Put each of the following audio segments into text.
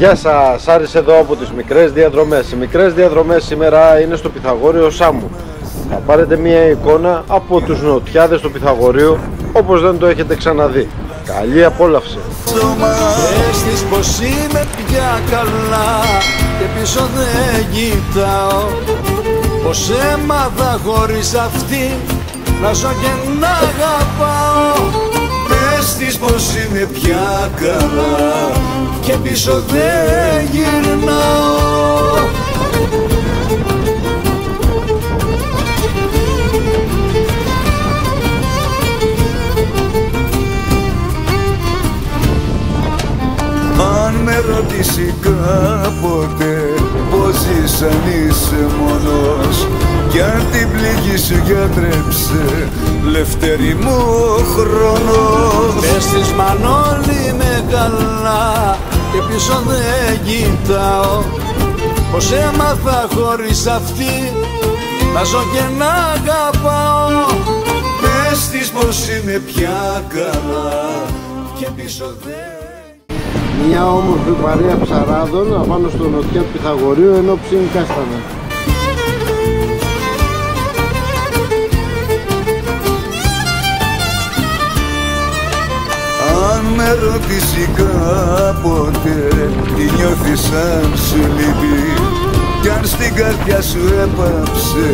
Γεια σας, Άρης εδώ από τις μικρές διαδρομές. Οι μικρές διαδρομές σήμερα είναι στο Πυθαγόριο Σάμου. Θα πάρετε μια εικόνα από τους νοτιάδες του Πυθαγορίου όπως δεν το έχετε ξαναδεί. Καλή απόλαυση. Έστεις πως είμαι πια καλά και πίσω δεν κοιτάω Πως έμαθα χωρίς αυτή να ζω και να αγαπάω Πες της πως είμαι πια καλά. Και πίσω δεν γυρνάω ρωτήσει κάποτε πως ζεις αν είσαι μόνος. Κι αν την πληγή σου γιατρέψε. Λευτέρη μου ο χρόνος. Πες της Μανώλη με καλά Και πίσω δεν κοιτάω Πως έμαθα χωρίς αυτή Να ζω και να αγαπάω. Πες της πως είμαι πια καλά Και πίσω δεν Μια όμορφη παρέα ψαράδων απάνω στο νοτιά του Πυθαγορίου ενώ ψήνει κάστανα. Αν με ρωτήσει κάποτε τι νιώθεις αν σου λείπει κι αν στην καρδιά σου έπαψε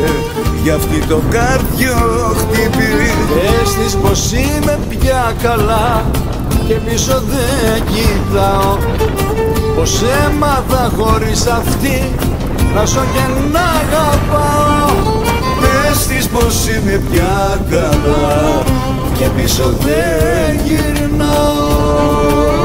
για αυτή το κάρδιο χτύπη Πες της πως είμαι πια καλά και πίσω δεν κοιτάω. Πως έμαθα χωρίς αυτή να ζω και να αγαπάω. Πες της πως είμαι πια καλά και πίσω δεν γυρνάω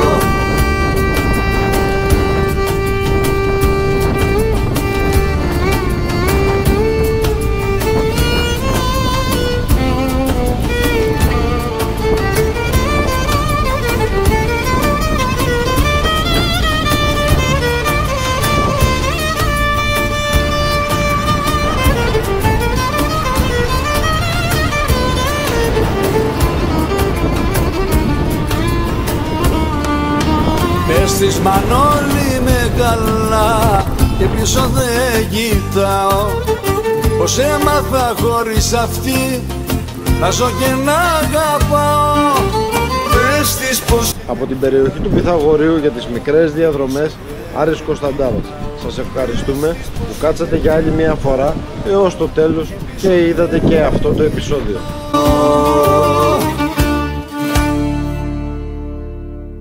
Πες της Μανώλη με καλά και πίσω δεν κοιτάω Πως έμαθα χωρίς αυτή να ζω και να αγαπάω Πες της πως Από την περιοχή του Πυθαγορίου για τις μικρές διαδρομές Άρης Κωνσταντάβας. Σας ευχαριστούμε που κάτσατε για άλλη μια φορά έως το τέλος και είδατε και αυτό το επεισόδιο.